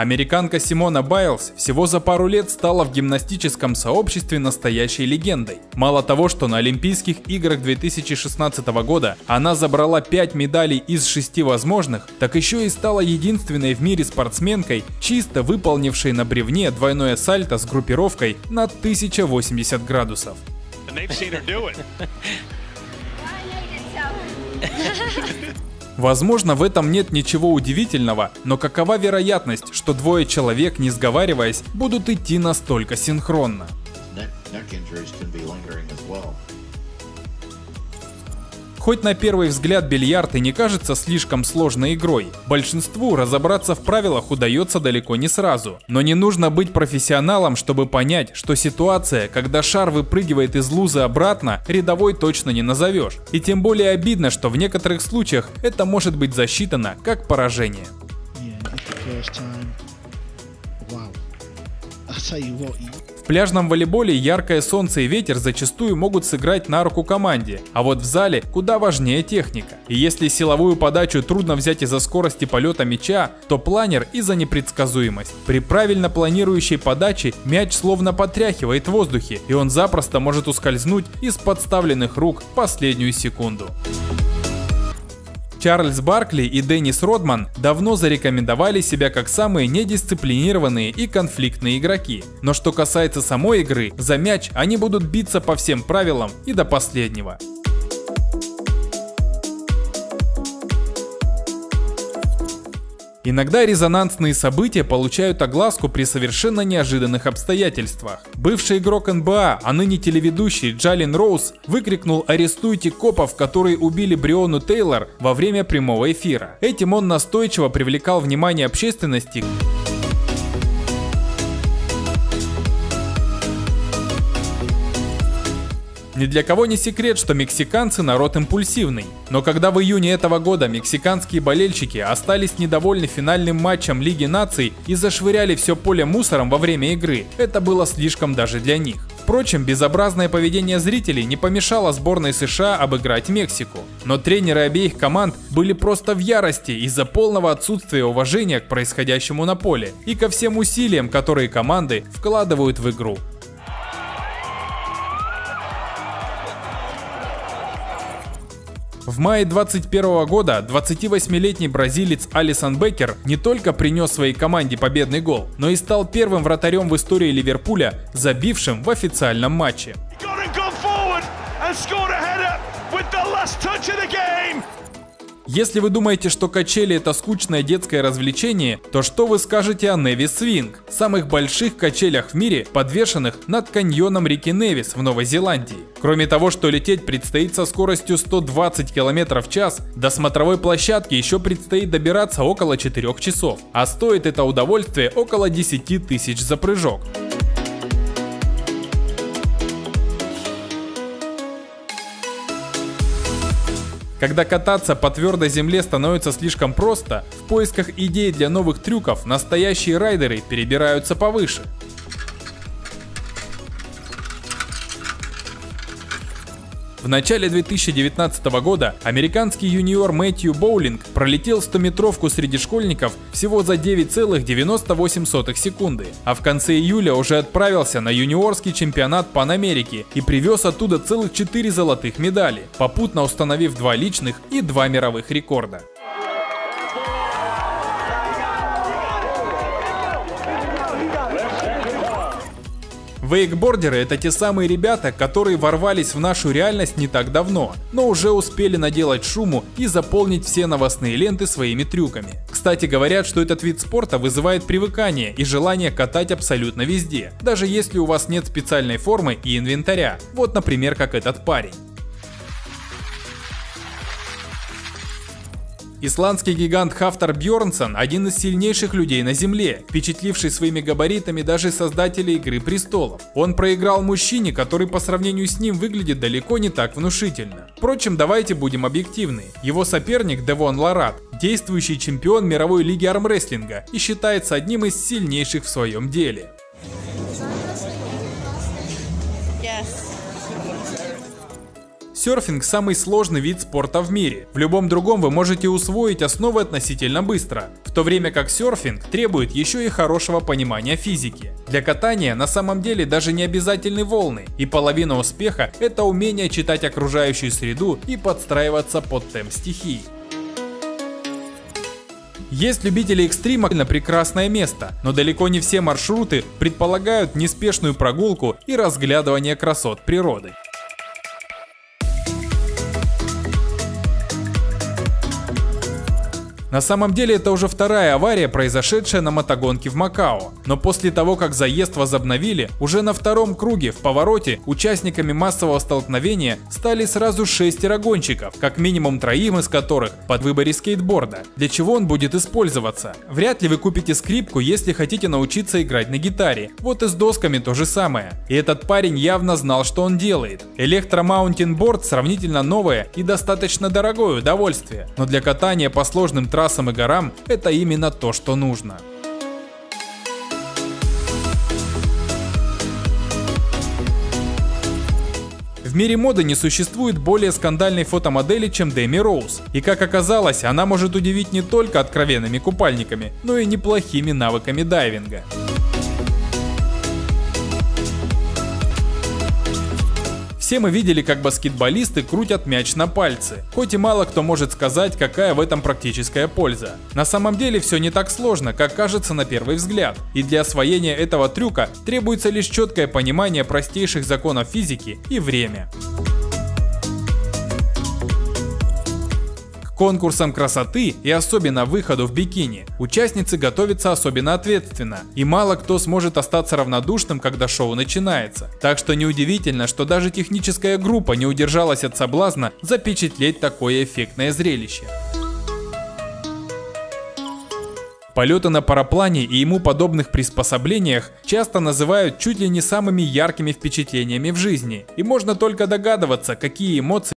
Американка Симона Байлз всего за пару лет стала в гимнастическом сообществе настоящей легендой. Мало того, что на Олимпийских играх 2016 года она забрала 5 медалей из 6 возможных, так еще и стала единственной в мире спортсменкой, чисто выполнившей на бревне двойное сальто с группировкой на 1080 градусов. Возможно, в этом нет ничего удивительного, но какова вероятность, что двое человек, не сговариваясь, будут идти настолько синхронно? Хоть на первый взгляд бильярд и не кажется слишком сложной игрой, большинству разобраться в правилах удается далеко не сразу. Но не нужно быть профессионалом, чтобы понять, что ситуация, когда шар выпрыгивает из лузы обратно, рядовой точно не назовешь. И тем более обидно, что в некоторых случаях это может быть засчитано как поражение. Yeah, пляжном волейболе яркое солнце и ветер зачастую могут сыграть на руку команде, а вот в зале куда важнее техника. И если силовую подачу трудно взять из-за скорости полета мяча, то планер из-за непредсказуемость. При правильно планирующей подаче мяч словно потряхивает в воздухе, и он запросто может ускользнуть из подставленных рук последнюю секунду. Чарльз Баркли и Деннис Родман давно зарекомендовали себя как самые недисциплинированные и конфликтные игроки. Но что касается самой игры, за мяч они будут биться по всем правилам и до последнего. Иногда резонансные события получают огласку при совершенно неожиданных обстоятельствах. Бывший игрок НБА, а ныне телеведущий Джалин Роуз выкрикнул «Арестуйте копов, которые убили Бриону Тейлор» во время прямого эфира. Этим он настойчиво привлекал внимание общественности Ни для кого не секрет, что мексиканцы народ импульсивный. Но когда в июне этого года мексиканские болельщики остались недовольны финальным матчем Лиги наций и зашвыряли все поле мусором во время игры, это было слишком даже для них. Впрочем, безобразное поведение зрителей не помешало сборной США обыграть Мексику. Но тренеры обеих команд были просто в ярости из-за полного отсутствия уважения к происходящему на поле и ко всем усилиям, которые команды вкладывают в игру. В мае 2021 года 28-летний бразилец Алисон Беккер не только принес своей команде победный гол, но и стал первым вратарем в истории Ливерпуля, забившим в официальном матче. Если вы думаете, что качели это скучное детское развлечение, то что вы скажете о Неви Свинг, самых больших качелях в мире, подвешенных над каньоном реки Невис в Новой Зеландии? Кроме того, что лететь предстоит со скоростью 120 км в час, до смотровой площадки еще предстоит добираться около 4 часов, а стоит это удовольствие около 10 тысяч за прыжок. Когда кататься по твердой земле становится слишком просто, в поисках идей для новых трюков настоящие райдеры перебираются повыше. В начале 2019 года американский юниор Мэтью Боулинг пролетел 100-метровку среди школьников всего за 9,98 секунды, а в конце июля уже отправился на юниорский чемпионат Пан Америки и привез оттуда целых 4 золотых медали, попутно установив два личных и два мировых рекорда. Вейкбордеры это те самые ребята, которые ворвались в нашу реальность не так давно, но уже успели наделать шуму и заполнить все новостные ленты своими трюками. Кстати, говорят, что этот вид спорта вызывает привыкание и желание катать абсолютно везде, даже если у вас нет специальной формы и инвентаря. Вот, например, как этот парень. Исландский гигант Хафтар Бьорнсон – один из сильнейших людей на Земле, впечатливший своими габаритами даже создателей Игры Престолов. Он проиграл мужчине, который по сравнению с ним выглядит далеко не так внушительно. Впрочем, давайте будем объективны. Его соперник Девон Ларат – действующий чемпион мировой лиги армрестлинга и считается одним из сильнейших в своем деле. Серфинг самый сложный вид спорта в мире. В любом другом вы можете усвоить основы относительно быстро, в то время как серфинг требует еще и хорошего понимания физики. Для катания на самом деле даже не обязательны волны, и половина успеха это умение читать окружающую среду и подстраиваться под темп стихий. Есть любители экстрима на прекрасное место, но далеко не все маршруты предполагают неспешную прогулку и разглядывание красот природы. На самом деле это уже вторая авария, произошедшая на мотогонке в Макао. Но после того, как заезд возобновили, уже на втором круге в повороте участниками массового столкновения стали сразу шестеро гонщиков, как минимум троим из которых при выборе скейтборда. Для чего он будет использоваться? Вряд ли вы купите скрипку, если хотите научиться играть на гитаре. Вот и с досками то же самое. И этот парень явно знал, что он делает. Электромаунтинборд сравнительно новое и достаточно дорогое удовольствие, но для катания по сложным трассам трассам и горам это именно то, что нужно. В мире моды не существует более скандальной фотомодели, чем Дэми Роуз. И как оказалось, она может удивить не только откровенными купальниками, но и неплохими навыками дайвинга. Все мы видели, как баскетболисты крутят мяч на пальцы, хоть и мало кто может сказать, какая в этом практическая польза. На самом деле все не так сложно, как кажется на первый взгляд, и для освоения этого трюка требуется лишь четкое понимание простейших законов физики и время. Конкурсам красоты и особенно выходу в бикини участницы готовятся особенно ответственно, и мало кто сможет остаться равнодушным, когда шоу начинается. Так что неудивительно, что даже техническая группа не удержалась от соблазна запечатлеть такое эффектное зрелище. Полеты на параплане и ему подобных приспособлениях часто называют чуть ли не самыми яркими впечатлениями в жизни, и можно только догадываться, какие эмоции